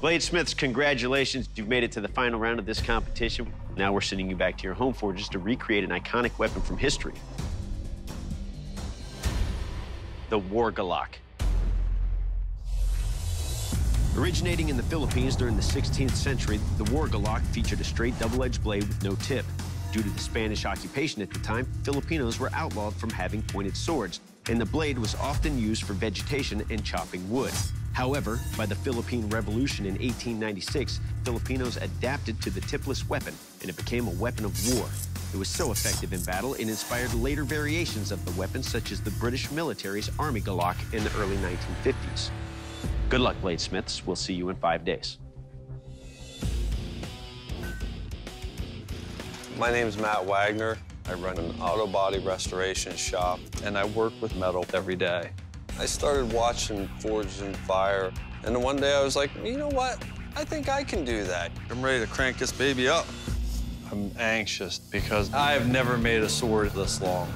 Bladesmiths, congratulations. You've made it to the final round of this competition. Now we're sending you back to your home forges to recreate an iconic weapon from history. The War Golok. Originating in the Philippines during the 16th century, the War Golok featured a straight double-edged blade with no tip. Due to the Spanish occupation at the time, Filipinos were outlawed from having pointed swords, and the blade was often used for vegetation and chopping wood. However, by the Philippine Revolution in 1896, Filipinos adapted to the tipless weapon, and it became a weapon of war. It was so effective in battle, it inspired later variations of the weapon, such as the British military's Army Golok in the early 1950s. Good luck, bladesmiths. We'll see you in five days. My name is Matt Wagner. I run an auto body restoration shop, and I work with metal every day. I started watching Forged in Fire, and then one day I was like, you know what? I think I can do that. I'm ready to crank this baby up. I'm anxious because I've never made a sword this long.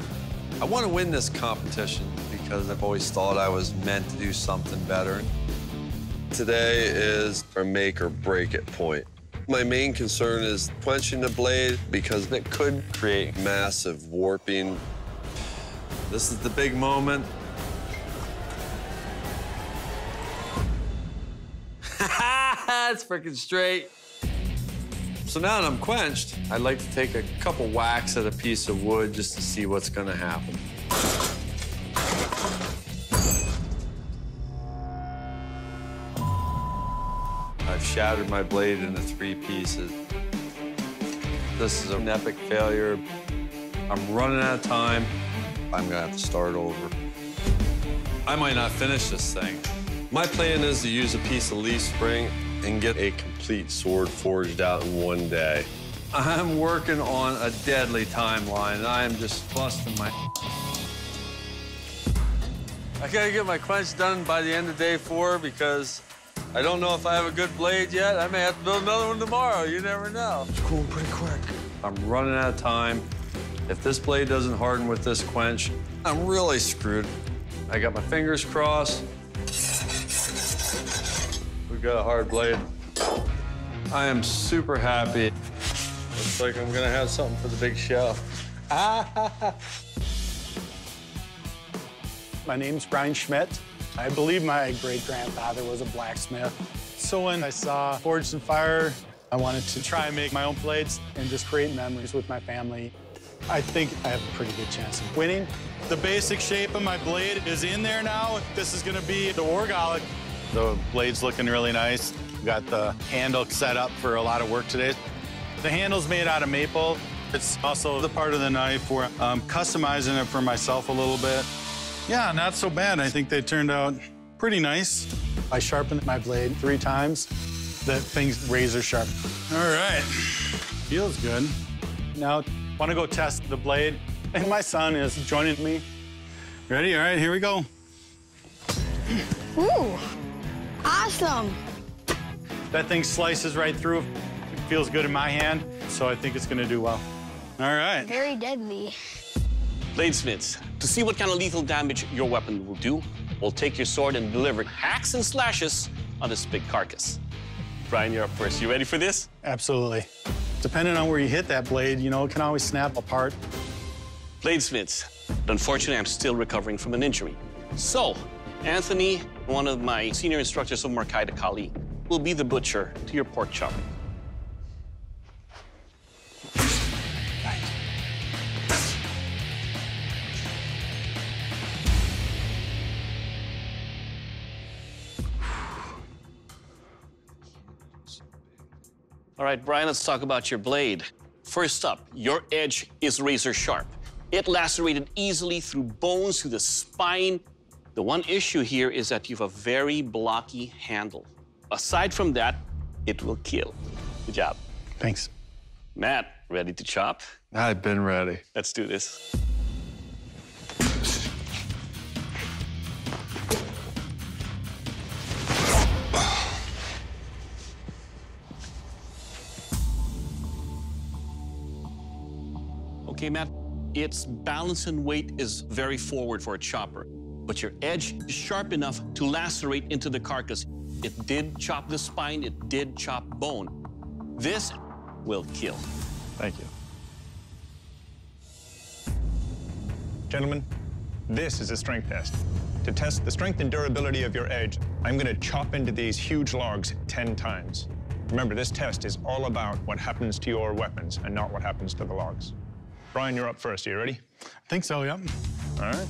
I want to win this competition because I've always thought I was meant to do something better. Today is a make or break it point. My main concern is quenching the blade because it could create massive warping. This is the big moment. That's freaking straight. So now that I'm quenched, I'd like to take a couple whacks at a piece of wood just to see what's gonna happen. I've shattered my blade into three pieces. This is an epic failure. I'm running out of time. I'm gonna have to start over. I might not finish this thing. My plan is to use a piece of leaf spring and get a complete sword forged out in one day. I'm working on a deadly timeline, and I am just busting my... I gotta get my quench done by the end of day four because I don't know if I have a good blade yet. I may have to build another one tomorrow. You never know. It's going pretty quick. I'm running out of time. If this blade doesn't harden with this quench, I'm really screwed. I got my fingers crossed. We've got a hard blade. I am super happy. Looks like I'm gonna have something for the big show. My name's Brian Schmidt. I believe my great-grandfather was a blacksmith. So when I saw Forged in Fire, I wanted to try and make my own blades and just create memories with my family. I think I have a pretty good chance of winning. The basic shape of my blade is in there now. This is gonna be the War Golok. The blade's looking really nice. Got the handle set up for a lot of work today. The handle's made out of maple. It's also the part of the knife where I'm customizing it for myself a little bit. Yeah, not so bad. I think they turned out pretty nice. I sharpened my blade three times. The thing's razor sharp. All right, feels good. Now, want to go test the blade, and my son is joining me. Ready? All right, here we go. Ooh, awesome. That thing slices right through. It feels good in my hand, so I think it's gonna do well. All right. Very deadly. Bladesmiths, to see what kind of lethal damage your weapon will do, we'll take your sword and deliver hacks and slashes on this big carcass. Brian, you're up first. You ready for this? Absolutely. Depending on where you hit that blade, you know, it can always snap apart. Bladesmiths, unfortunately, I'm still recovering from an injury. So, Anthony, one of my senior instructors of Thai Kali, will be the butcher to your pork chop. All right, Brian, let's talk about your blade. First up, your edge is razor sharp. It lacerated easily through bones, through the spine. The one issue here is that you have a very blocky handle. Aside from that, it will kill. Good job. Thanks. Matt, ready to chop? I've been ready. Let's do this. Okay, Matt, its balance and weight is very forward for a chopper, but your edge is sharp enough to lacerate into the carcass. It did chop the spine, it did chop bone. This will kill. Thank you. Gentlemen, this is a strength test. To test the strength and durability of your edge, I'm going to chop into these huge logs 10 times. Remember, this test is all about what happens to your weapons and not what happens to the logs. Brian, you're up first. Are you ready? I think so, yep. All right.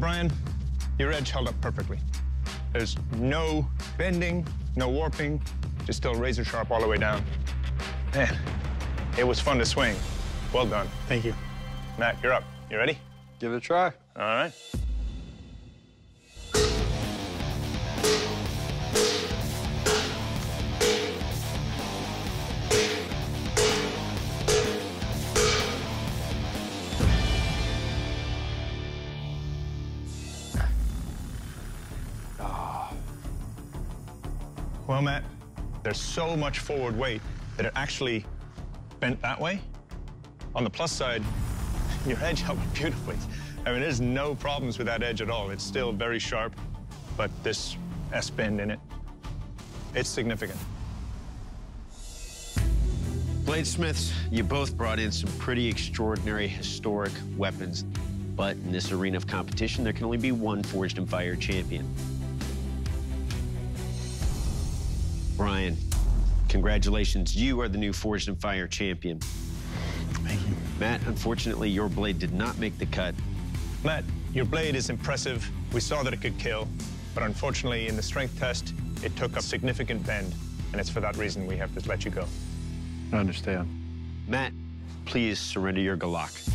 Well, Brian, your edge held up perfectly. There's no bending, no warping, just still razor sharp all the way down. Man, it was fun to swing. Well done. Thank you. Matt, you're up. You ready? Give it a try. All right. Matt, there's so much forward weight that it actually bent that way. On the plus side, your edge held beautifully. I mean, there's no problems with that edge at all. It's still very sharp, but this S-bend in it, it's significant. Bladesmiths, you both brought in some pretty extraordinary historic weapons. But in this arena of competition, there can only be one Forged in Fire champion. Brian, congratulations. You are the new Forged in Fire champion. Thank you. Matt, unfortunately, your blade did not make the cut. Matt, your blade is impressive. We saw that it could kill, but unfortunately, in the strength test, it took a significant bend, and it's for that reason we have to let you go. I understand. Matt, please surrender your Golok.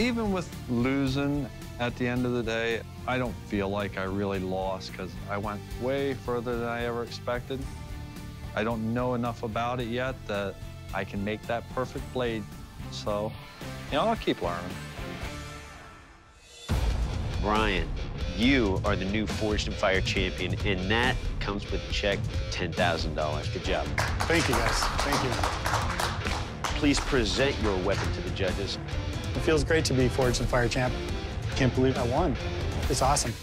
Even with losing at the end of the day, I don't feel like I really lost because I went way further than I ever expected. I don't know enough about it yet that I can make that perfect blade. So, you know, I'll keep learning. Brian, you are the new Forged in Fire champion, and that comes with a check for $10,000. Good job. Thank you, guys. Thank you. Please present your weapon to the judges. It feels great to be Forged in Fire champ. I can't believe I won. It's awesome.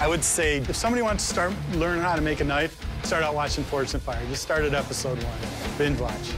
I would say if somebody wants to start learning how to make a knife, start out watching Forged in Fire. Just start at episode one. Binge watch.